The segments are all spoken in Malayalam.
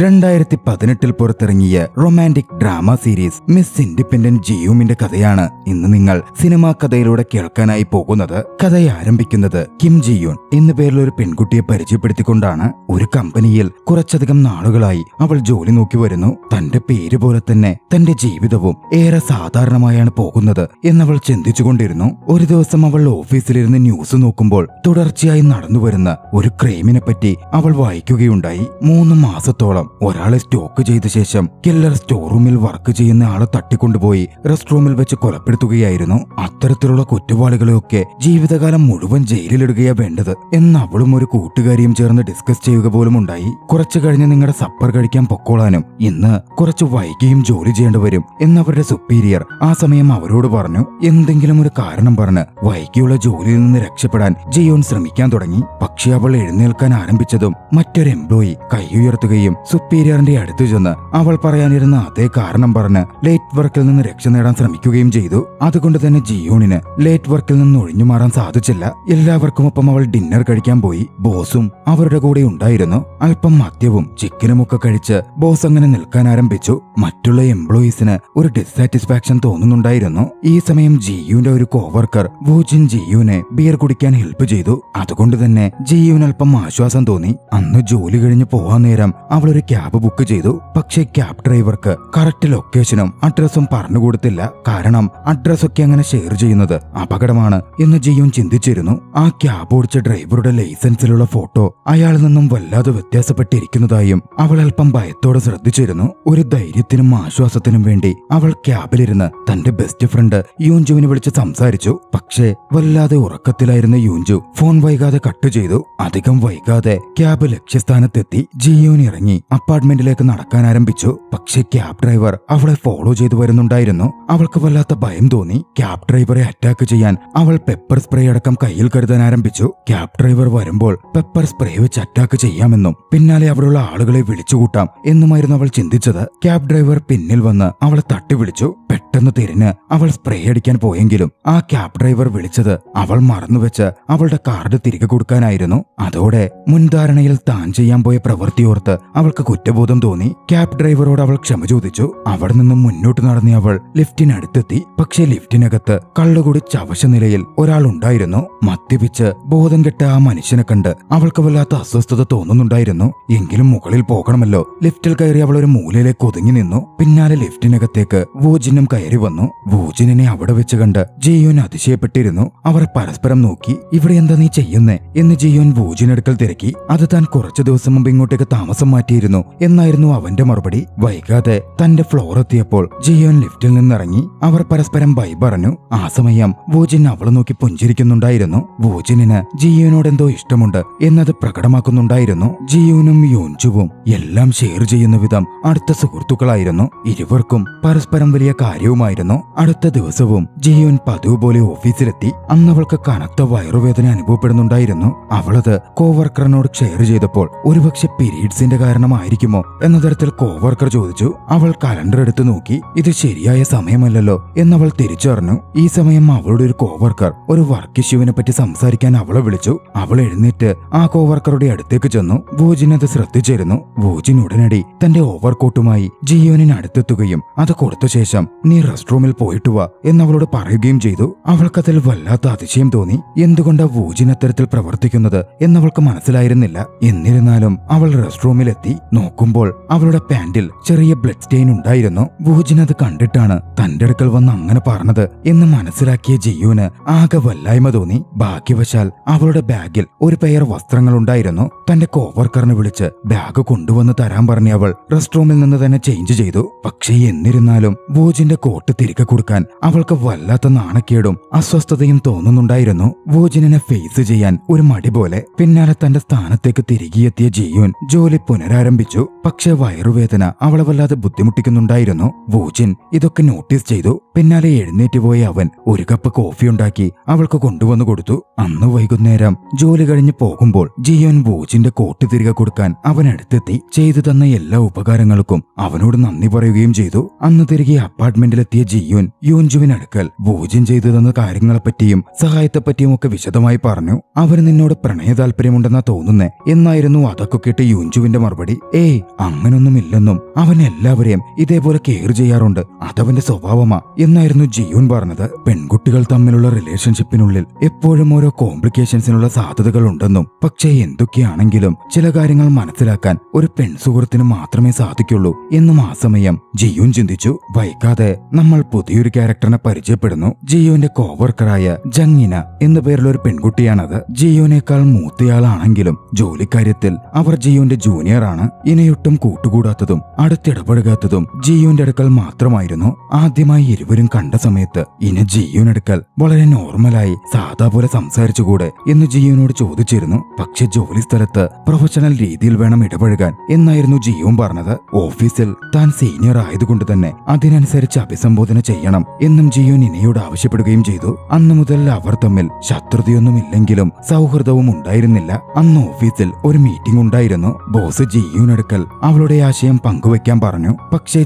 രണ്ടായിരത്തി പതിനെട്ടിൽ പുറത്തിറങ്ങിയ romantic drama series miss independent ജിയൂമിന്റെ കഥയാണ് ഇന്ന് നിങ്ങൾ സിനിമാ കഥയിലൂടെ കേൾക്കാനായി പോകുന്നത്. കഥ ആരംഭിക്കുന്നത് കിം ജിയൂൺ എന്ന പേരിൽ ഒരു പെൺകുട്ടിയെ പരിചയപ്പെടുത്തിക്കൊണ്ടാണ്. ഒരു കമ്പനിയിൽ കുറച്ചധികം നാളുകളായി അവൾ ജോലി നോക്കി വരുന്നു. തന്റെ പേര് പോലെ തന്നെ തന്റെ ജീവിതവും ഏറെ സാധാരണമായാണ് പോകുന്നത് എന്നവൾ ചിന്തിച്ചുകൊണ്ടിരുന്നു. ഒരു ദിവസം അവൾ ഓഫീസിലിരുന്ന് ന്യൂസ് നോക്കുമ്പോൾ തുടർച്ചയായി നടന്നുവരുന്ന ഒരു ക്രൈമിനെ പറ്റി അവൾ വായിക്കുകയുണ്ടായി. മൂന്ന് മാസത്തോളം ഒരാളെ സ്റ്റോക്ക് ചെയ്ത ശേഷം കില്ലർ സ്റ്റോർ റൂമിൽ വർക്ക് ചെയ്യുന്ന ആളെ തട്ടിക്കൊണ്ടുപോയി റെസ്റ്റ് റൂമിൽ വെച്ച് കൊലപ്പെടുത്തുകയായിരുന്നു. അത്തരത്തിലുള്ള കുറ്റവാളികളെയൊക്കെ ജീവിതകാലം മുഴുവൻ ജയിലിലിടുകയാ വേണ്ടത് എന്ന് അവളും ഒരു കൂട്ടുകാരിയും ചേർന്ന് ഡിസ്കസ് ചെയ്യുക പോലും ഉണ്ടായി. കുറച്ചു കഴിഞ്ഞ് നിങ്ങളുടെ സപ്പർ കഴിക്കാൻ പൊക്കോളാനും ഇന്ന് കുറച്ച് വൈകിയും ജോലി ചെയ്യേണ്ടി വരും എന്നവരുടെ സുപ്പീരിയർ ആ സമയം അവരോട് പറഞ്ഞു എന്തെങ്കിലും ഒരു കാരണം പറഞ്ഞ് വൈകിയുള്ള ജോലിയിൽ നിന്ന് രക്ഷപ്പെടാൻ ജിയോൺ ശ്രമിക്കാൻ തുടങ്ങി. പക്ഷെ അവൾ എഴുന്നേൽക്കാൻ ആരംഭിച്ചതും മറ്റൊരു എംപ്ലോയി കൈ ഉയർത്തുകയും സുപ്പീരിയറിന്റെ അടുത്ത് ചെന്ന് അവൾ പറയാനിരുന്ന അതേ കാരണം പറഞ്ഞ് ലേറ്റ് വർക്കിൽ നിന്ന് രക്ഷ നേടാൻ ശ്രമിക്കുകയും ചെയ്തു. അതുകൊണ്ട് തന്നെ ജിയോണിന് ലേറ്റ് വർക്കിൽ നിന്ന് ഒഴിഞ്ഞു മാറാൻ സാധിച്ചില്ല. എല്ലാവർക്കും ഒപ്പം അവൾ ഡിന്നർ കഴിക്കാൻ പോയി. ബോസും അവരുടെ കൂടെ ഉണ്ടായിരുന്നു. അല്പം മദ്യവും ചിക്കനും ഒക്കെ കഴിച്ച് ബോസ് അങ്ങനെ നിൽക്കാൻ ആരംഭിച്ചു. മറ്റുള്ള എംപ്ലോയീസിന് ഒരു ഡിസാറ്റിസ്ഫാക്ഷൻ തോന്നുന്നുണ്ടായിരുന്നു. ഈ സമയം ജിയുവിന്റെ ഒരു കോവർക്കർ വൂജിൻ ജിയുവിനെ ബിയർ കുടിക്കാൻ ഹെൽപ്പ് ചെയ്തു. അതുകൊണ്ട് തന്നെ ജിയുവിന് അല്പം ആശ്വാസം തോന്നി. അന്ന് ജോലി കഴിഞ്ഞ് പോവാൻ നേരം അവൾ ഒരു ക്യാബ് ബുക്ക് ചെയ്തു. പക്ഷേ ക്യാബ് ഡ്രൈവർക്ക് കറക്റ്റ് ലൊക്കേഷനും അഡ്രസ്സും പറഞ്ഞു കൊടുത്തില്ല. കാരണം അഡ്രസ്സൊക്കെ അങ്ങനെ ഷെയർ ചെയ്യുന്നത് അപകടമാണ് എന്ന് ജിയോൻ ചിന്തിച്ചിരുന്നു. ആ ക്യാബ് ഓടിച്ച ഡ്രൈവറുടെ ലൈസൻസിലുള്ള ഫോട്ടോ അയാളിൽ നിന്നും വല്ലാതെ വ്യത്യാസപ്പെട്ടിരിക്കുന്നതായും അവൾ അല്പം ഭയത്തോടെ ശ്രദ്ധിച്ചിരുന്നു. ഒരു ധൈര്യത്തിനും ആശ്വാസത്തിനും വേണ്ടി അവൾ ക്യാബിലിരുന്ന് തന്റെ ബെസ്റ്റ് ഫ്രണ്ട് യൂൻജുവിനെ വിളിച്ച് സംസാരിച്ചു. പക്ഷേ വല്ലാതെ ഉറക്കത്തിലായിരുന്ന യൂൻജു ഫോൺ വൈകാതെ കട്ട് ചെയ്തു. അധികം വൈകാതെ ക്യാബ് ലക്ഷ്യസ്ഥാനത്തെത്തി. ജിയോൻ ഇറങ്ങി. അപ്പാർട്ട്മെന്റിലേക്ക് നടക്കാൻ ആരംഭിച്ചു. പക്ഷേ ക്യാബ് ഡ്രൈവർ അവളെ ഫോളോ ചെയ്തു വരുന്നുണ്ടായിരുന്നു. അവൾക്ക് വല്ലാത്ത ഭയം തോന്നി. ക്യാബ് ഡ്രൈവറെ അറ്റാക്ക് ചെയ്യാൻ അവൾ പെപ്പർ സ്പ്രേ അടക്കം കയ്യിൽ കരുതാൻ ആരംഭിച്ചു. ക്യാബ് ഡ്രൈവർ വരുമ്പോൾ പെപ്പർ സ്പ്രേ വെച്ച് അറ്റാക്ക് ചെയ്യാമെന്നും പിന്നാലെ അവിടെയുള്ള ആളുകളെ വിളിച്ചുകൂട്ടാം എന്നുമായിരുന്നു അവൾ ചിന്തിച്ചത്. ക്യാബ് ഡ്രൈവർ പിന്നിൽ വന്ന് അവളെ തട്ടി വിളിച്ചു പെട്ടെന്ന് തിരിഞ്ഞ് അവൾ സ്പ്രേ അടിക്കാൻ പോയെങ്കിലും ആ ക്യാബ് ഡ്രൈവർ വിളിച്ചത് അവൾ മറന്നുവെച്ച് അവളുടെ കാർഡ് തിരികെ കൊടുക്കാനായിരുന്നു. അതോടെ മുൻധാരണയിൽ താൻ ചെയ്യാൻ പോയ പ്രവൃത്തിയോർത്ത് അവൾക്ക് കുറ്റബോധം തോന്നി. ക്യാബ് ഡ്രൈവറോട് അവൾ ക്ഷമ ചോദിച്ചു. അവിടെ നിന്നും മുന്നോട്ട് നടന്ന അവൾ ലിഫ്റ്റിനടുത്തെത്തി. പക്ഷേ ലിഫ്റ്റിനകത്ത് കള്ളുകൂടി ചവശ നിലയിൽ ഒരാളുണ്ടായിരുന്നു മദ്യപിച്ച് ബോധം കെട്ട ആ മനുഷ്യനെ കണ്ട് അവൾക്ക് വല്ലാത്ത അസ്വസ്ഥത തോന്നുന്നുണ്ടായിരുന്നു. എങ്കിലും മുകളിൽ പോകണമല്ലോ. ലിഫ്റ്റിൽ കയറി അവൾ ഒരു മൂലയിലേക്ക് ഒതുങ്ങി നിന്നു. പിന്നാലെ ലിഫ്റ്റിനകത്തേക്ക് വൂജിനും കയറി വന്നു. വൂജിനെ അവിടെ വെച്ച് കണ്ട് ജിയോൻ അതിശയപ്പെട്ടിരുന്നു. അവർ പരസ്പരം നോക്കി ഇവിടെ എന്താ നീ ചെയ്യുന്നേ? എന്ന് ജിയോൻ വൂജിനടുക്കൽ തിരക്കി. അത് താൻ കുറച്ചു ദിവസം മുമ്പ് ഇങ്ങോട്ടേക്ക് താമസം മാറ്റിയിരുന്നു. എന്നായിരുന്നു അവന്റെ മറുപടി. വൈകാതെ തന്റെ ഫ്ലോർ എത്തിയപ്പോൾ ജിയോൻ ലിഫ്റ്റിൽ നിന്നിറങ്ങി അവർ പരസ്പരം ബൈ പറഞ്ഞു ആ സമയം വൂജിൻ അവളെ നോക്കി പുഞ്ചിരിക്കുന്നുണ്ടായിരുന്നു. വൂജിനിന് ജിയോനോട് എന്തോ ഇഷ്ടമുണ്ട് എന്നത് പ്രകടമാക്കുന്നുണ്ടായിരുന്നു. ജിയോനും യോൻജുവും എല്ലാം ഷെയർ ചെയ്യുന്ന വിധം അടുത്ത സുഹൃത്തുക്കളായിരുന്നു. ഇരുവർക്കും പരസ്പരം വലിയ കാര്യവുമായിരുന്നു. അടുത്ത ദിവസവും ജിയോൻ പതിവ് പോലെ ഓഫീസിലെത്തി. അന്ന് അവൾക്ക് കനത്ത വയറുവേദന അനുഭവപ്പെടുന്നുണ്ടായിരുന്നു. അവളത് കോവർക്കറിനോട് ഷെയർ ചെയ്തപ്പോൾ ഒരുപക്ഷെ പീരീഡ്സിന്റെ കാരണമായിരിക്കുമോ എന്ന തരത്തിൽ കോവർക്കർ ചോദിച്ചു. അവൾ കലണ്ടർ എടുത്തു നോക്കി. ഇത് ശരിയായ സമയമല്ലല്ലോ എന്നവൾ തിരിച്ചറിഞ്ഞു. ഈ സമയം അവളുടെ ഒരു കോവർക്കർ ഒരു വർക്ക് ഇഷ്യൂവിനെ പറ്റി സംസാരിക്കാൻ അവളെ വിളിച്ചു. അവൾ എഴുന്നേറ്റ് ആ കോവർക്കറുടെ അടുത്തേക്ക് ചെന്നു. വൂജിൻ അത് ശ്രദ്ധിച്ചിരുന്നു. വൂജിൻ ഉടനടി തന്റെ ഓവർകോട്ടുമായി ജിയോനിന് അടുത്തെത്തുകയും അത് കൊടുത്ത ശേഷം നീ റെസ്റ്റ് റൂമിൽ പോയിട്ട് വാ എന്നവളോട് പറയുകയും ചെയ്തു. അവൾക്കതിൽ വല്ലാത്ത അതിശയം തോന്നി. എന്തുകൊണ്ടാ വൂജിൻ അത്തരത്തിൽ പ്രവർത്തിക്കുന്നത്? എന്നവൾക്ക് മനസ്സിലായിരുന്നില്ല. എന്നിരുന്നാലും അവൾ റെസ്റ്റ് റൂമിലെത്തി നോക്കുമ്പോൾ അവളുടെ പാൻറിൽ ചെറിയ ബ്ലഡ് സ്റ്റെയിൻ ഉണ്ടായിരുന്നു. വൂജിൻ അത് കണ്ടിട്ടാണ് തന്റെ അടുക്കൽ വന്ന് അങ്ങനെ പറഞ്ഞത് എന്ന് മനസ്സിലാക്കിയ ജിയുന് ആകെ വല്ലായ്മ തോന്നി. ഭാഗ്യവശാൽ അവളുടെ ബാഗിൽ ഒരു പെയർ വസ്ത്രങ്ങൾ ഉണ്ടായിരുന്നു. തന്റെ കോവർക്കറിനെ വിളിച്ച് ബാഗ് കൊണ്ടുവന്ന് തരാൻ പറഞ്ഞ അവൾ റെസ്റ്റ് റൂമിൽ നിന്ന് തന്നെ ചേഞ്ച് ചെയ്തു. പക്ഷേ എന്നിരുന്നാലും വൂജിന്റെ കോട്ട് തിരികെ കൊടുക്കാൻ അവൾക്ക് വല്ലാത്ത നാണക്കേടും അസ്വസ്ഥതയും തോന്നുന്നുണ്ടായിരുന്നു. വൂജിനെ ഫേസ് ചെയ്യാൻ ഒരു മടി പോലെ പിന്നാലെ തന്റെ സ്ഥാനത്തേക്ക് തിരികെയെത്തിയ ജിയുൻ ജോലി പുനരാരംഭിച്ചു പക്ഷേ വയറുവേദന അവളെ വല്ലാതെ ബുദ്ധിമുട്ടിക്കുന്നുണ്ടായിരുന്നു. വൂജിൻ ഇതൊക്കെ നോട്ടീസ് ചെയ്തു. പിന്നാലെ എഴുന്നേറ്റ് പോയ അവൻ ഒരു കപ്പ് കോഫി ഉണ്ടാക്കി അവൾക്ക് കൊണ്ടുവന്നു കൊടുത്തു. അന്ന് വൈകുന്നേരം ജോലി കഴിഞ്ഞ് പോകുമ്പോൾ ജിയോൻ വൂജിന്റെ കോട്ട് തിരികെ കൊടുക്കാൻ അവൻ അടുത്തെത്തി. ചെയ്തു തന്ന എല്ലാ ഉപകാരങ്ങൾക്കും അവനോട് നന്ദി പറയുകയും ചെയ്തു. അന്ന് തിരികെ അപ്പാർട്ട്മെന്റിലെത്തിയ ജിയോൻ യൂൻജുവിനടുക്കൽ വൂജിൻ ചെയ്തു തന്ന കാര്യങ്ങളെപ്പറ്റിയും സഹായത്തെപ്പറ്റിയും ഒക്കെ വിശദമായി പറഞ്ഞു. അവന് നിന്നോട് പ്രണയ താല്പര്യമുണ്ടെന്നാ തോന്നുന്നേ. എന്നായിരുന്നു അതൊക്കെ കേട്ട് യൂൻജുവിന്റെ മറുപടി. ഏയ് അങ്ങനൊന്നുമില്ലെന്നും അവൻ എല്ലാവരെയും ഇതേപോലെ കെയർ ചെയ്യാറുണ്ട്. അതവന്റെ സ്വഭാവമാ എന്നായിരുന്നു ജിയൂൻ പറഞ്ഞത്. പെൺകുട്ടികൾ തമ്മിലുള്ള റിലേഷൻഷിപ്പിനുള്ളിൽ എപ്പോഴും ഓരോ കോംപ്ലിക്കേഷൻസിനുള്ള സാധ്യതകൾ ഉണ്ടെന്നും പക്ഷേ എന്തൊക്കെയാണെങ്കിലും ചില കാര്യങ്ങൾ മനസ്സിലാക്കാൻ ഒരു പെൺസുഹൃത്തിന് മാത്രമേ സാധിക്കുള്ളൂ എന്നും ആ സമയം ജിയൂൻ ചിന്തിച്ചു. വൈകാതെ നമ്മൾ പുതിയൊരു ക്യാരക്ടറിനെ പരിചയപ്പെടുന്നു. ജിയോന്റെ കോവർക്കറായ ജങ്ങിന എന്നു പേരുള്ള ഒരു പെൺകുട്ടിയാണത്. ജിയോനേക്കാൾ മൂത്തയാളാണെങ്കിലും ജോലിക്കാര്യത്തിൽ അവർ ജിയോന്റെ ജൂനിയറാണ് ഇനിയൊട്ടും കൂട്ടുകൂടാത്തതും അടുത്തിടപഴകാത്തതും ജിയുവിന്റെ അടുക്കൽ മാത്രമായിരുന്നു ആദ്യമായി ഇരുവരും കണ്ട സമയത്ത്. ഇനി ജിയുവിനടുക്കൽ വളരെ നോർമലായി സാധാ പോലെ സംസാരിച്ചുകൂടെ എന്ന് ജിയുവിനോട് ചോദിച്ചിരുന്നു. പക്ഷെ ജോലി സ്ഥലത്ത് പ്രൊഫഷണൽ രീതിയിൽ വേണം ഇടപഴകാൻ എന്നായിരുന്നു ജിയുവും പറഞ്ഞത്. ഓഫീസിൽ താൻ സീനിയർ ആയതുകൊണ്ട് തന്നെ അതിനനുസരിച്ച് അഭിസംബോധന ചെയ്യണം എന്നും ജിയുൻ ഇനയോട് ആവശ്യപ്പെടുകയും ചെയ്തു. അന്നു മുതൽ അവർ തമ്മിൽ ശത്രുതയൊന്നുമില്ലെങ്കിലും സൗഹൃദവും ഉണ്ടായിരുന്നില്ല. അന്ന് ഓഫീസിൽ ഒരു മീറ്റിംഗ് ഉണ്ടായിരുന്നു. ബോസ് ജിയൂനടുക്കൽ അവളുടെ ആശയം പങ്കുവെക്കാൻ പറഞ്ഞു. പക്ഷേ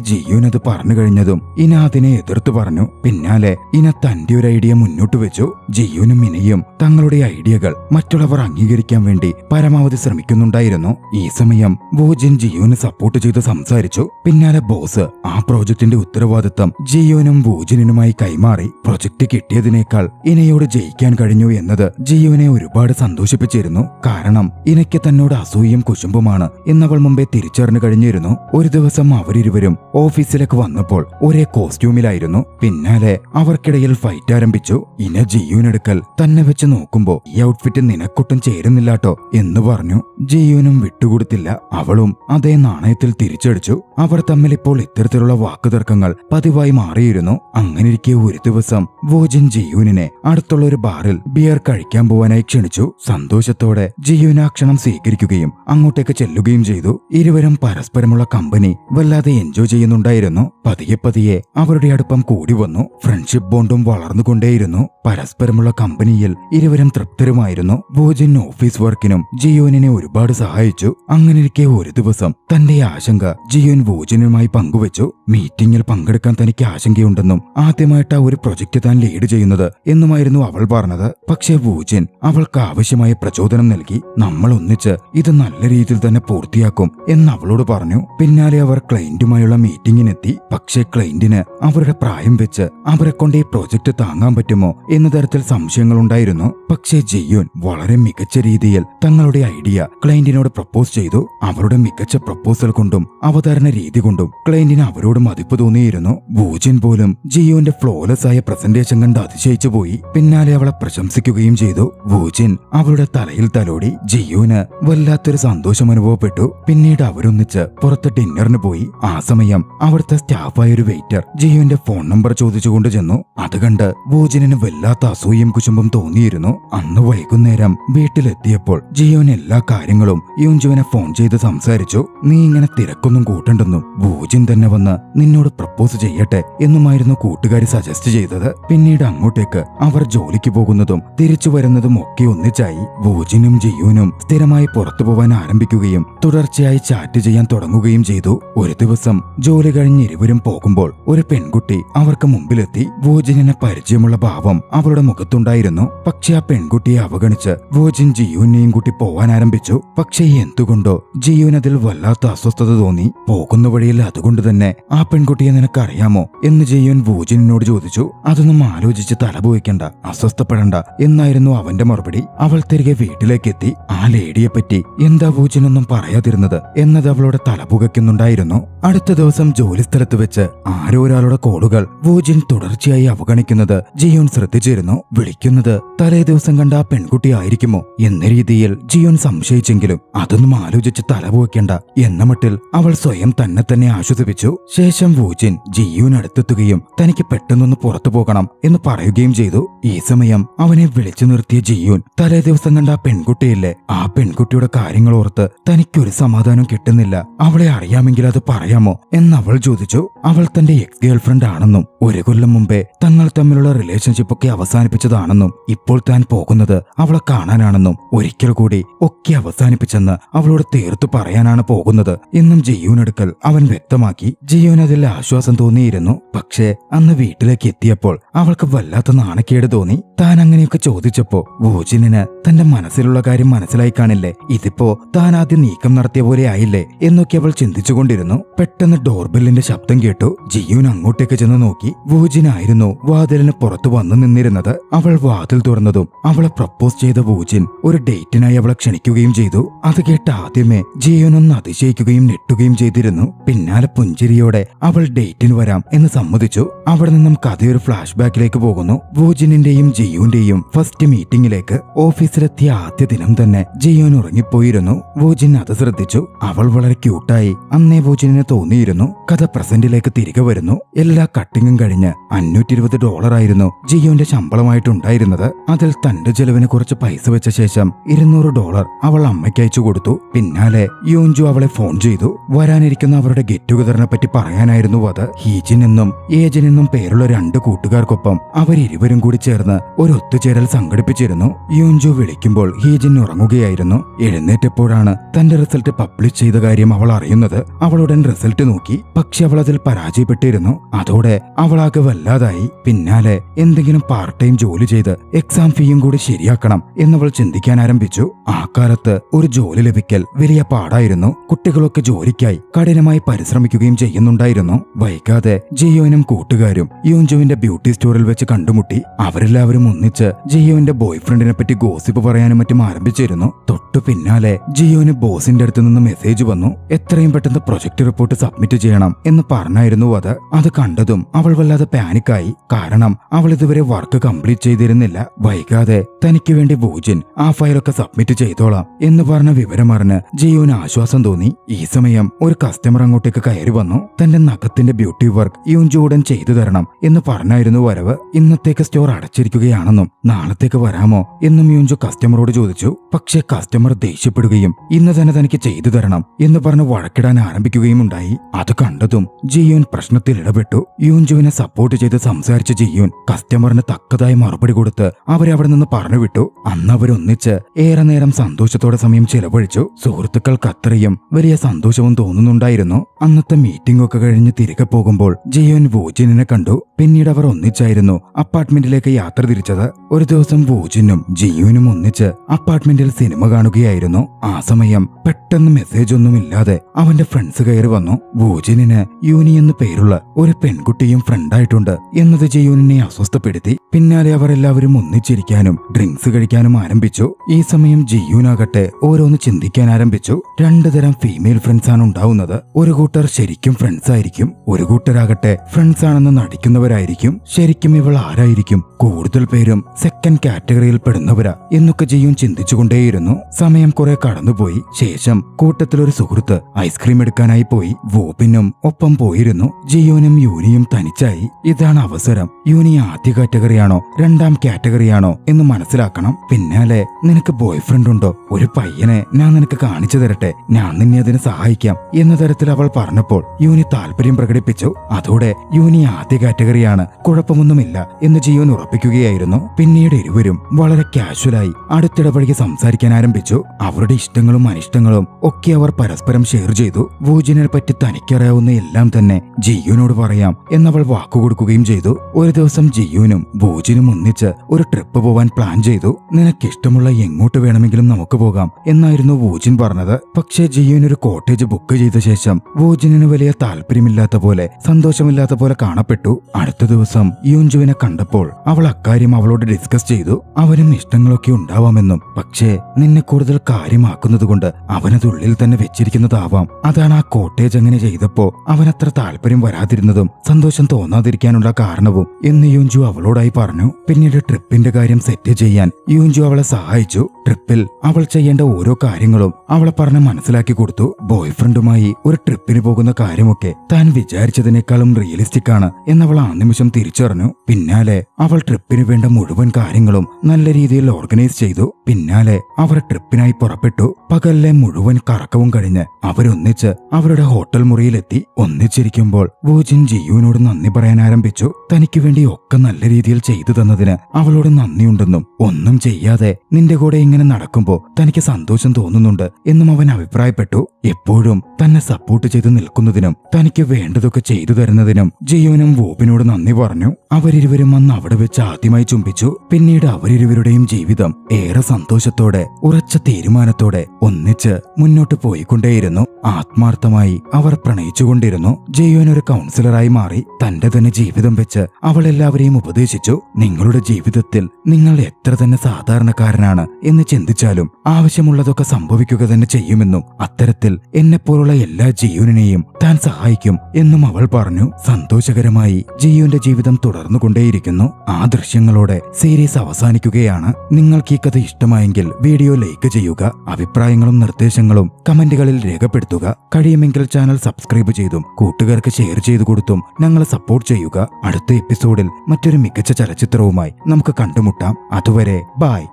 അത് പറഞ്ഞു കഴിഞ്ഞതും ഇന അതിനെ എതിർത്തു പറഞ്ഞു. പിന്നാലെ ഇന തന്റെ ഒരു ഐഡിയ മുന്നോട്ട് വെച്ചു. ജിയുനും ഇനയും തങ്ങളുടെ ഐഡിയകൾ മറ്റുള്ളവർ അംഗീകരിക്കാൻ വേണ്ടി പരമാവധി ശ്രമിക്കുന്നുണ്ടായിരുന്നു. ഈ സമയം ബോജിൻ ജിയുന് സപ്പോർട്ട് ചെയ്ത് സംസാരിച്ചു. പിന്നാലെ ബോസ് ആ പ്രോജക്റ്റിന്റെ ഉത്തരവാദിത്തം ജിയോനും ബോജിനുമായി കൈമാറി. പ്രൊജക്ട് കിട്ടിയതിനേക്കാൾ ഇനയോട് ജയിക്കാൻ കഴിഞ്ഞു എന്നത് ജിയോനെ ഒരുപാട് സന്തോഷിപ്പിച്ചിരുന്നു. കാരണം ഇനയ്ക്ക് തന്നോട് അസൂയും കുശുമ്പുമാണ് എന്നവൾ മുമ്പേ തിരിച്ചറിഞ്ഞു കഴിഞ്ഞിരുന്നു. ഒരു ദിവസം അവരിരുവരും ഓഫീസിലേക്ക് വന്നപ്പോൾ ഒരേ കോസ്റ്റ്യൂമിലായിരുന്നു. പിന്നാലെ അവർക്കിടയിൽ ഫൈറ്റ് ആരംഭിച്ചു. ഇന ജിയുനെടുക്കൽ തന്നെ വെച്ച് നോക്കുമ്പോ ഈ ഔട്ട്ഫിറ്റ് നിനക്കൊട്ടും ചേരുന്നില്ലാട്ടോ എന്ന് പറഞ്ഞു. ജിയുനും വിട്ടുകൊടുത്തില്ല. അവളും അതേ നാണയത്തിൽ തിരിച്ചടിച്ചു. അവർ തമ്മിൽ ഇപ്പോൾ ഇത്തരത്തിലുള്ള വാക്കുതർക്കങ്ങൾ പതിവായി മാറിയിരുന്നു. അങ്ങനെയിരിക്കെ ഒരു ദിവസം വോജിൻ ജിയൂനിനെ അടുത്തുള്ള ഒരു ബാറിൽ ബിയർ കഴിക്കാൻ പോവാനായി ക്ഷണിച്ചു. സന്തോഷത്തോടെ ജിയൂൻ ആ ക്ഷണം സ്വീകരിക്കുകയും അങ്ങോട്ടേക്ക് ചെല്ലുകയും ചെയ്തു. ഇരുവരും പരസ്പരമുള്ള കമ്പനി വല്ലാതെ എൻജോയ് ചെയ്യുന്നുണ്ടായിരുന്നു. പതിയെ പതിയെ അവരുടെ അടുപ്പം കൂടി വന്നു. ഫ്രണ്ട്ഷിപ്പ് ബോണ്ടും വളർന്നുകൊണ്ടേയിരുന്നു. പരസ്പരമുള്ള കമ്പനിയിൽ ഇരുവരും തൃപ്തരുമായിരുന്നു. ഭോജൻ ഓഫീസ് വർക്കിനും ജിയോനിനെ ഒരുപാട് സഹായിച്ചു. അങ്ങനെയിരിക്കെ ഒരു ദിവസം തന്റെ ആശങ്ക ജിയോൻ ഭോജനുമായി പങ്കുവച്ചു. മീറ്റിംഗിൽ പങ്കെടുക്കാൻ തനിക്ക് ആശങ്കയുണ്ടെന്നും ആദ്യമായിട്ടാ ഒരു പ്രൊജക്ട് താൻ ലീഡ് ചെയ്യുന്നത് എന്നുമായിരുന്നു അവൾ പറഞ്ഞത്. പക്ഷേ വൂജിൻ അവൾക്ക് ആവശ്യമായ പ്രചോദനം നൽകി. നമ്മൾ ഒന്നിച്ച് ഇത് നല്ല രീതിയിൽ തന്നെ പൂർത്തിയാക്കും. എന്ന് അവളോട് പറഞ്ഞു. പിന്നാലെ അവർ ക്ലയന്റുമായുള്ള മീറ്റിംഗിനെത്തി പക്ഷേ ക്ലയന്റിന് അവരുടെ പ്രായം വെച്ച് അവരെ കൊണ്ട് ഈ പ്രോജക്റ്റ് താങ്ങാൻ പറ്റുമോ എന്ന തരത്തിൽ സംശയങ്ങൾ ഉണ്ടായിരുന്നു പക്ഷേ ജിയോൻ വളരെ മികച്ച രീതിയിൽ തങ്ങളുടെ ഐഡിയ ക്ലയന്റിനോട് പ്രപ്പോസ് ചെയ്തു. അവരുടെ മികച്ച പ്രപ്പോസൽ കൊണ്ടും അവതരണ രീതി കൊണ്ടും ക്ലയന്റിന് അവരോട് മതിപ്പ് തോന്നിയിരുന്നു. ഭൂജൻ പോലും ജിയോന്റെ ഫ്ലോലെസ് ആയ പ്രസന്റേഷൻ കണ്ട് അതിശയിച്ചു പോയി. പിന്നാലെ അവളെ പ്രശംസിക്കുകയും ചെയ്തു. ഭൂജൻ അവളുടെ തലയിൽ തലോടി. ജിയോന് വല്ലാത്തൊരു സന്തോഷം അനുഭവപ്പെട്ടു. പിന്നീട് അവരൊന്നിച്ച് പുറത്ത് ഡിന്നറിന് പോയി. ആ സമയം അവിടുത്തെ സ്റ്റാഫായ ഒരു വെയിറ്റർ ജിയോന്റെ ഫോൺ നമ്പർ ചോദിച്ചുകൊണ്ട് ചെന്നു. അത് കണ്ട് ഭോജനന് വല്ലാത്ത അസൂയും കുശുമ്പും തോന്നിയിരുന്നു. അന്ന് വൈകുന്നേരം വീട്ടിലെത്തിയപ്പോൾ ജിയോൻ എല്ലാ കാര്യങ്ങളും യുഞ്ജുവിനെ ഫോൺ ചെയ്ത് സംസാരിച്ചു. നീ ഇങ്ങനെ തിരക്കൊന്നും കൂട്ടണ്ടെന്നും ഭൂജിൻ തന്നെ വന്ന് നിന്നോട് പ്രപ്പോസ് ചെയ്യട്ടെ എന്നുമായിരുന്നു കൂട്ടുകാരി സജസ്റ്റ് ചെയ്തത്. പിന്നീട് അങ്ങോട്ടേക്ക് അവർ ജോലിക്ക് പോകുന്നതും തിരിച്ചു വരുന്നതും ഒക്കെ ഒന്നിച്ചായി. ഭൂജിനും ജിയോനും സ്ഥിരമായി പുറത്തു പോവാൻ ആരംഭിക്കുകയും തുടർച്ചയായി ചാറ്റ് ചെയ്യാൻ തുടങ്ങുകയും ചെയ്തു. ഒരു ദിവസം ജോലി കഴിഞ്ഞ് ഇരുവരും പോകുമ്പോൾ ഒരു പെൺകുട്ടി അവർക്ക് മുമ്പിലെത്തി വോജിനെ പരിചയമുള്ള ഭാവം അവളുടെ മുഖത്തുണ്ടായിരുന്നു. പക്ഷെ ആ പെൺകുട്ടിയെ അവഗണിച്ച് വോജിൻ ജിയുവിനെയും കൂട്ടി പോവാൻ ആരംഭിച്ചു. പക്ഷേ എന്തുകൊണ്ടോ ജിയൂൻ അതിൽ വല്ലാത്ത അസ്വസ്ഥത തോന്നി. പോകുന്ന വഴിയിൽ അതുകൊണ്ട് തന്നെ ആ പെൺകുട്ടിയെ നിനക്കറിയാമോ എന്ന് ജിയുൻ വോജിനോട് ചോദിച്ചു. അതൊന്നും ആലോചിച്ച് തലപോയിക്കണ്ട അസ്വസ്ഥപ്പെടണ്ട എന്നായിരുന്നു അവന്റെ മറുപടി. അവൾ തിരികെ വീട്ടിലേക്കെത്തി. ആ ലേഡിയെപ്പറ്റി എന്താ വൂജിനൊന്നും പറയാതിരുന്നത്? എന്നത് അവളുടെ തലപുകയ്ക്കുന്നുണ്ടായിരുന്നു അടുത്ത ദിവസം ജോലിസ്ഥലത്ത് വെച്ച് ആരോ ഒരാളുടെ കോളുകൾ വൂജിൻ തുടർച്ചയായി അവഗണിക്കുന്നത് ജിയോൻ ശ്രദ്ധിച്ചിരുന്നു. വിളിക്കുന്നത് തലേ ദിവസം കണ്ട ആ പെൺകുട്ടി ആയിരിക്കുമോ എന്ന രീതിയിൽ ജിയോൻ സംശയിച്ചെങ്കിലും അതൊന്നും ആലോചിച്ച് തലപോയ്ക്കണ്ട എന്ന മട്ടിൽ അവൾ സ്വയം തന്നെ തന്നെ ആശ്വസിപ്പിച്ചു. ശേഷം വൂജിൻ ജിയൂൻ അടുത്തെത്തുകയും തനിക്ക് പെട്ടെന്നൊന്ന് പുറത്തു പോകണം എന്ന് പറയുകയും ചെയ്തു. ഈ സമയം അവനെ വിളിച്ചു നിർത്തിയ ജിയോൻ തലേ ദിവസം കണ്ട ആ പെൺകുട്ടിയില്ലേ? ആ പെൺകുട്ടിയുടെ കാര്യങ്ങൾ ഓർത്ത് തനിക്കൊരു സമാധാനം കിട്ടുന്നില്ല. അവളെ അറിയാമെങ്കിൽ അത് പറയാമോ? എന്നവൾ ചോദിച്ചു. അവൾ തന്റെ എക്സ് ഗേൾഫ്രണ്ട് ആണെന്നും ഒരു കൊല്ലം മുമ്പേ തങ്ങൾ തമ്മിലുള്ള റിലേഷൻഷിപ്പ് ഒക്കെ അവസാനിപ്പിച്ചതാണെന്നും ഇപ്പോൾ താൻ പോകുന്നത് അവളെ കാണാനാണെന്നും ഒരിക്കൽ കൂടി ഒക്കെ അവസാനിപ്പിച്ചെന്ന് അവളോട് തീർത്തു പറയാനാണ് പോകുന്നത് എന്നും ജിയുവിനടുക്കൽ അവൻ വ്യക്തമാക്കി. ജിയുവിന് അതിൽ ആശ്വാസം തോന്നിയിരുന്നു. പക്ഷേ അന്ന് വീട്ടിലേക്ക് എത്തിയപ്പോൾ അവൾക്ക് വല്ലാത്ത നാണക്കേട് തോന്നി. താൻ അങ്ങനെയൊക്കെ ചോദിച്ചപ്പോ വൂജിനിന് തന്റെ മനസ്സിലുള്ള കാര്യം മനസ്സിലായി കാണില്ലേ? ഇതിപ്പോ താൻ ആദ്യം നീക്കം നടത്തിയ പോലെ ആയില്ലേ? എന്നൊക്കെ അവൾ ചിന്തിച്ചുകൊണ്ടിരുന്നു. പെട്ടെന്ന് ഡോർബെല്ലിന്റെ ശബ്ദം കേട്ടു. ജിയൂൻ അങ്ങോട്ടേക്ക് ചെന്ന് നോക്കി. വൂജിനായിരുന്നു വാതിലിന് പുറത്തു വന്നു നിന്നിരുന്നത്. അവൾ വാതിൽ തുറന്നതും അവളെ പ്രപ്പോസ് ചെയ്ത വൂജിൻ ഒരു ഡേറ്റിനായി അവളെ ക്ഷണിക്കുകയും ചെയ്തു. അത് കേട്ട് ആദ്യമേ ജിയോൻ ഒന്ന് അതിശയിക്കുകയും നെട്ടുകയും ചെയ്തിരുന്നു. പിന്നാലെ പുഞ്ചിരിയോടെ അവൾ ഡേറ്റിന് വരാം എന്ന് സമ്മതിച്ചു. അവിടെ നിന്നും കഥയൊരു ഫ്ലാഷ് ബാക്കിലേക്ക് പോകുന്നു. വൂജിനിന്റെയും ജിയുന്റെയും ഫസ്റ്റ് മീറ്റിംഗിലേക്ക് ഓഫീസിലെത്തിയ ആദ്യ ദിനം തന്നെ ജിയോൻ ഉറങ്ങിപ്പോയിരുന്നു. വൂജിൻ അത് ശ്രദ്ധിച്ചു. അവൾ വളരെ ക്യൂട്ടായി അന്നേ വൂജിനെ തോന്നിയിരുന്നു. കഥ പ്രസന്റിലേക്ക് തിരികെ വരുന്നു. എല്ലാ കട്ടിങ്ങും കഴിഞ്ഞ് അഞ്ഞൂറ്റി ഇരുപത് ഡോളറായിരുന്നു ജിയോന്റെ ശമ്പളമായിട്ടുണ്ടായിരുന്നത്. അതിൽ തന്റെ ചെലവിന് കുറച്ച് പൈസ വെച്ച ശേഷം ഇരുന്നൂറ് ഡോളർ അവൾ അമ്മയ്ക്ക് അയച്ചു കൊടുത്തു. പിന്നാലെ യോഞ്ചു അവളെ ഫോൺ ചെയ്തു. വരാനിരിക്കുന്ന അവരുടെ ഗെറ്റ് ടുഗദറിനെ പറ്റി പറയാനായിരുന്നു അത്. ഹീജിൻ എന്നും ഏജൻ എന്നും പേരുള്ള രണ്ട് കൂട്ടുകാർക്കൊപ്പം അവരിരുവരും കൂടി ചേർന്ന് ഒരു ഒത്തുചേരൽ സംഘടിപ്പിച്ചിരുന്നു. യോൻജു വിളിക്കുമ്പോൾ ഹീജിൻ ഉറങ്ങുകയായിരുന്നു. എഴുന്നേറ്റപ്പോഴാണ് തന്റെ റിസൾട്ട് പബ്ലിഷ് ചെയ്ത കാര്യം അവൾ അറിയുന്നത്. അവളുടൻ റിസൾട്ട് നോക്കി പക്ഷെ അവൾ അതിൽ പരാജയപ്പെട്ടിരുന്നു. അതോടെ അവളാകെ വല്ലാതായി. പിന്നാലെ എന്തെങ്കിലും പാർട്ട് ടൈം ജോലി ചെയ്ത് എക്സാം ഫീയും കൂടി ശരിയാക്കണം എന്നവൾ ചിന്തിക്കാൻ ആരംഭിച്ചു. ആ കാലത്ത് ഒരു ജോലി ലഭിക്കൽ വലിയ പാടായിരുന്നു. കുട്ടികളൊക്കെ ജോലിക്കായി കഠിനമായി പരിശ്രമിക്കുകയും ചെയ്യുന്നുണ്ടായിരുന്നു. വൈകാതെ ജിയോനും കൂട്ടുകാരും യോഞ്ചുവിന്റെ ബ്യൂട്ടി സ്റ്റോറിൽ വെച്ച് കണ്ടുമുട്ടി അവരെല്ലാവരും ഒന്നിച്ച് ജിയോന്റെ ബോയ്ഫ്രണ്ടിനെ പറ്റി ഗോസിപ്പ് പറയാനും മറ്റും ആരംഭിച്ചിരുന്നു. തൊട്ടു പിന്നാലെ ജിയോന് ബോസിന്റെ അടുത്ത് നിന്ന് മെസ്സേജ് വന്നു. എത്രയും പെട്ടെന്ന് പ്രൊജക്ട് റിപ്പോർട്ട് സബ്മിറ്റ് ചെയ്യണം എന്ന് പറഞ്ഞായിരുന്നു അത്. അത് കണ്ടതും അവൾ വല്ലാതെ പാനിക്കായി. കാരണം അവൾ ഇതുവരെ വർക്ക് കംപ്ലീറ്റ് ചെയ്തിരുന്നില്ല. വൈകാതെ തനിക്ക് വേണ്ടി ബൂജിൻ ആ ഫയലൊക്കെ സബ്മിറ്റ് ചെയ്തോളാം എന്ന് പറഞ്ഞ വിവരം അറിഞ്ഞ് ജിയോന് ആശ്വാസം തോന്നി. ഈ സമയം ഒരു കസ്റ്റമർ അങ്ങോട്ടേക്ക് കയറി വന്നു. തന്റെ നഖത്തിന്റെ ബ്യൂട്ടി വർക്ക് യൂഞ്ചു ഉടൻ ചെയ്തു തരണം എന്ന് പറഞ്ഞായിരുന്നു വരവ്. ഇന്നത്തേക്ക് സ്റ്റോർ അടച്ചിരിക്കുകയാണെന്നും നാളത്തേക്ക് വരാമോ എന്നും യുഞ്ചു കസ്റ്റമറോട് ചോദിച്ചു. പക്ഷേ കസ്റ്റമർ ദേഷ്യപ്പെടുകയും ഇന്ന് തന്നെ തനിക്ക് ചെയ്തു തരണം എന്ന് പറഞ്ഞ് വഴക്കിടാൻ ആരംഭിക്കുകയും ഉണ്ടായി. അത് കണ്ടതും ജിയോൻ പ്രശ്നത്തിൽ ഇടപെട്ടു. യുഞ്ചുവിനെ സപ്പോർട്ട് ചെയ്ത് സംസാരിച്ച ജിയോൻ കസ്റ്റമറിന് തക്കതായ മറുപടി കൊടുത്ത് അവരെ അവിടെ നിന്ന് പറഞ്ഞു വിട്ടു അന്ന് അവരൊന്നിച്ച് ഏറെ നേരം സന്തോഷത്തോടെ സമയം ചെലവഴിച്ചു. സുഹൃത്തുക്കൾക്ക് അത്രയും വലിയ സന്തോഷവും തോന്നുന്നുണ്ടായിരുന്നു. അന്നത്തെ മീറ്റിംഗ് ഒക്കെ കഴിഞ്ഞ് തിരികെ പോകുമ്പോൾ ജിയോൻ വൂജിനെ കണ്ടു. പിന്നീട് അവർ ഒന്നിച്ചായിരുന്നു. അപ്പാർട്ട്മെന്റിലേക്ക് യാത്ര തിരിച്ചത് ഒരു ദിവസം വൂജിനും ജിയുനും ഒന്നിച്ച് അപ്പാർട്ട്മെന്റിൽ സിനിമ കാണുകയായിരുന്നു. ആ സമയം പെട്ടെന്ന് മെസ്സേജ് ഒന്നുമില്ലാതെ അവന്റെ ഫ്രണ്ട്സ് കയറി വന്നു. വൂജിനിന് യൂനി എന്ന് പേരുള്ള ഒരു പെൺകുട്ടിയും ഫ്രണ്ടായിട്ടുണ്ട് എന്നത് ജിയൂനിനെ അസ്വസ്ഥപ്പെടുത്തി. പിന്നാലെ അവർ എല്ലാവരും ഒന്നിച്ചിരിക്കാനും ഡ്രിങ്ക്സ് കഴിക്കാനും ആരംഭിച്ചു. ഈ സമയം ജിയൂനാകട്ടെ ഓരോന്ന് ചിന്തിക്കാൻ ആരംഭിച്ചു. രണ്ടു തരം ഫീമെയിൽ ഫ്രണ്ട്സ് ആണ് ഉണ്ടാവുന്നത്. ഒരു കൂട്ടർ ശരിക്കും ഫ്രണ്ട്സ് ആയിരിക്കും. ഒരു കൂട്ടരാകട്ടെ ഫ്രണ്ട്സ് ആണെന്ന് നടിക്കുന്നവരായിരിക്കും. ശരിക്കും ഇവൾ ആരായിരിക്കും? കൂടുതൽ പേരും സെക്കൻഡ് കാറ്റഗറിയിൽ പെടുന്നവരാ എന്നൊക്കെ ചെയ്യും ചിന്തിച്ചുകൊണ്ടേയിരുന്നു. സമയം കുറെ കടന്നുപോയി. ശേഷം കൂട്ടത്തിലൊരു സുഹൃത്ത് ഐസ്ക്രീം എടുക്കാനായി പോയി. വോപ്പിനും ഒപ്പം പോയിരുന്നു. ജിയോനും യൂനിയും തനിച്ചായി. ഇതാണ് അവസരം. യൂനി ആദ്യ കാറ്റഗറിയാണോ രണ്ടാം കാറ്റഗറിയാണോ എന്ന് മനസ്സിലാക്കണം. പിന്നാലെ നിനക്ക് ബോയ് ഫ്രണ്ട് ഉണ്ടോ? ഒരു പയ്യനെ ഞാൻ നിനക്ക് കാണിച്ചു തരട്ടെ. ഞാൻ നിന്നെ അതിന് സഹായിക്കാം എന്ന തരത്തിൽ അവൾ പറഞ്ഞപ്പോൾ യൂനി താല്പര്യം പ്രകടിപ്പിച്ചു. അതോടെ യൂനി ആദ്യ കാറ്റഗറിയാണ് കുഴപ്പമൊന്നുമില്ല എന്ന് ജിയോൻ ഉറപ്പിക്കുകയായിരുന്നു പിന്നീട് ഇരുവരും വളരെ കാഷ്വലായി അടുത്തിടപഴകി സംസാരിക്കാൻ ആരംഭിച്ചു. അവരുടെ ഇഷ്ടങ്ങളും അനിഷ്ടങ്ങളും ഒക്കെ അവർ പരസ്പരം ഷെയർ ചെയ്തു. വൂജിനെ പറ്റി തനിക്കറിയാവുന്ന എല്ലാം തന്നെ ജിയുനോട് പറയാം എന്നവൾ വാക്കുകൊടുക്കുകയും ചെയ്തു. ഒരു ദിവസം ജിയുനും വൂജിനും ഒന്നിച്ച് ഒരു ട്രിപ്പ് പോവാൻ പ്ലാൻ ചെയ്തു. നിനക്കിഷ്ടമുള്ള എങ്ങോട്ട് വേണമെങ്കിലും നമുക്ക് പോകാം എന്നായിരുന്നു വൂജിൻ പറഞ്ഞത്. പക്ഷേ ജിയുൻ ഒരു കോട്ടേജ് ബുക്ക് ചെയ്ത ശേഷം വൂജിന് വലിയ താല്പര്യമില്ലാത്ത പോലെ സന്തോഷമില്ലാത്ത പോലെ കാണപ്പെട്ടു. അടുത്ത ദിവസം യുഞ്ജുവിനെ കണ്ടപ്പോൾ അവൾ അക്കാര്യം അവളോട് ഡിസ്കസ് ചെയ്തു. അവനും ഇഷ്ടങ്ങളൊക്കെ ഉണ്ടാവാമെന്നും പക്ഷേ നിന്നെ കൂടുതൽ കാര്യമാക്കുന്നതുകൊണ്ട് അവനത് ഉള്ളിൽ തന്നെ വെച്ചിരിക്കുന്നതാവാം. അതാണ് ആ കോട്ടേജ് അങ്ങനെ ചെയ്തപ്പോ അവനത്ര താല്പര്യം വരാതിരുന്നതും സന്തോഷം തോന്നാതിരിക്കാനുള്ള കാരണവും എന്ന് യൂഞ്ചു അവളോടായി പറഞ്ഞു. പിന്നീട് ട്രിപ്പിന്റെ കാര്യം സെറ്റ് ചെയ്യാൻ യൂഞ്ചു അവളെ സഹായിച്ചു. ട്രിപ്പിൽ അവൾ ചെയ്യേണ്ട ഓരോ കാര്യങ്ങളും അവളെ പറഞ്ഞ് മനസ്സിലാക്കി കൊടുത്തു. ബോയ് ഫ്രണ്ടുമായി ഒരു ട്രിപ്പിന് പോകുന്ന കാര്യമൊക്കെ താൻ വിചാരിച്ചതിനേക്കാളും റിയലിസ്റ്റിക് ആണ് എന്നവൾ ആ നിമിഷം തിരിച്ചറിഞ്ഞു. പിന്നാലെ അവൾ ട്രിപ്പിന് വേണ്ട മുഴുവൻ കാര്യങ്ങളും നല്ല രീതിയിൽ ഓർഗനൈസ് ചെയ്തു. പിന്നാലെ അവർ ട്രിപ്പിനായി പുറപ്പെട്ടു. പകലിലെ മുഴുവൻ കറക്കവും കഴിഞ്ഞ് അവരൊന്നിച്ച് അവരുടെ ഹോട്ടൽ മുറിയിലെത്തി. ഒന്നിച്ചിരിക്കുമ്പോൾ വൂജിൻ ജിയുവിനോട് നന്ദി പറയാൻ ആരംഭിച്ചു. തനിക്ക് വേണ്ടി ഒക്കെ നല്ല രീതിയിൽ ചെയ്തു തന്നതിന് അവളോട് നന്ദിയുണ്ടെന്നും ഒന്നും ചെയ്യാതെ നിന്റെ കൂടെ നടക്കുമ്പോ തനിക്ക് സന്തോഷം തോന്നുന്നുണ്ട് എന്നും അവൻ അഭിപ്രായപ്പെട്ടു. എപ്പോഴും തന്നെ സപ്പോർട്ട് ചെയ്ത് നിൽക്കുന്നതിനും തനിക്ക് വേണ്ടതൊക്കെ ചെയ്തു തരുന്നതിനും ജിയോനും വോബിനോട് നന്ദി പറഞ്ഞു. അവരിരുവരും അന്ന് അവിടെ വെച്ച് ആദ്യമായി ചുംബിച്ചു. പിന്നീട് അവരിരുവരുടെയും ജീവിതം ഏറെ സന്തോഷത്തോടെ ഉറച്ച തീരുമാനത്തോടെ ഒന്നിച്ച് മുന്നോട്ട് പോയിക്കൊണ്ടേയിരുന്നു. ആത്മാർത്ഥമായി അവർ പ്രണയിച്ചുകൊണ്ടിരുന്നു. ജയോൻ ഒരു കൗൺസിലറായി മാറി. തന്റെ തന്നെ ജീവിതം വെച്ച് അവൾ എല്ലാവരെയും ഉപദേശിച്ചു. നിങ്ങളുടെ ജീവിതത്തിൽ നിങ്ങൾ എത്ര തന്നെ സാധാരണക്കാരനാണ് എന്ന് ചിന്തിച്ചാലും ആവശ്യമുള്ളതൊക്കെ സംഭവിക്കുക തന്നെ ചെയ്യുമെന്നും അത്തരത്തിൽ എന്നെപ്പോലുള്ള എല്ലാ ജീവനെയും താൻ സഹായിക്കും എന്നും അവൾ പറഞ്ഞു. സന്തോഷകരമായി ജിയുവിന്റെ ജീവിതം തുടർന്നുകൊണ്ടേയിരിക്കുന്നു. ആ ദൃശ്യങ്ങളോടെ സീരീസ് അവസാനിക്കുകയാണ്. നിങ്ങൾക്ക് ഈ കഥ ഇഷ്ടമായെങ്കിൽ വീഡിയോ ലൈക്ക് ചെയ്യുക അഭിപ്രായങ്ങളും നിർദ്ദേശങ്ങളും കമന്റുകളിൽ രേഖപ്പെടുത്തുക. കഴിയുമെങ്കിൽ ചാനൽ സബ്സ്ക്രൈബ് ചെയ്തും കൂട്ടുകാർക്ക് ഷെയർ ചെയ്തു കൊടുത്തും ഞങ്ങളെ സപ്പോർട്ട് ചെയ്യുക. അടുത്ത എപ്പിസോഡിൽ മറ്റൊരു മികച്ച ചലച്ചിത്രവുമായി നമുക്ക് കണ്ടുമുട്ടാം. അതുവരെ ബായ്